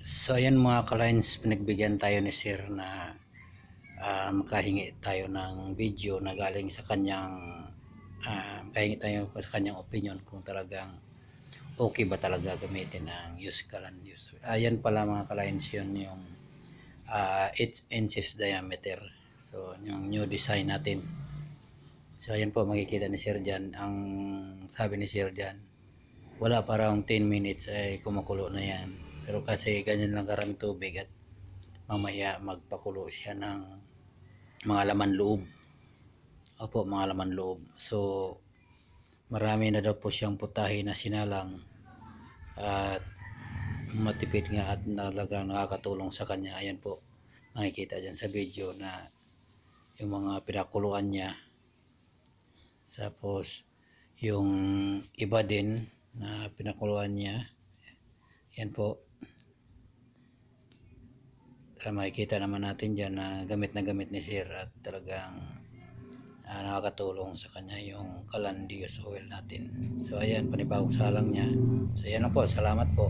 So ayan mga ka-lines, pinagbigyan tayo ni Sir na ah, makahingi tayo ng video na galing sa kanyang ah, makahingi tayo sa kanyang opinion kung talagang okay ba talaga gamitin ang use kalan use. Ayan pala mga ka-lines yun yung ah, 8 inches diameter. So yung new design natin. So ayan po makikita ni Sir dyan. Ang sabi ni Sir dyan, wala pa raw 10 minutes ay kumukulo na yan. Pero kasi ganyan lang karami tubig at mamaya magpakulo siya ng mga laman loob. Opo, mga laman loob. So, marami na daw po siyang putahe na sinalang at matipid nga at talagang nakakatulong sa kanya. Ayan po, makikita dyan sa video na yung mga pinakuluan niya. Tapos, yung iba din na pinakuluan niya. Yan po. Para makikita naman natin dyan na gamit na gamit ni Sir at talagang ah, nakakatulong sa kanya yung calandius oil natin. So ayan, panibagong salang niya. So ayan po, salamat po.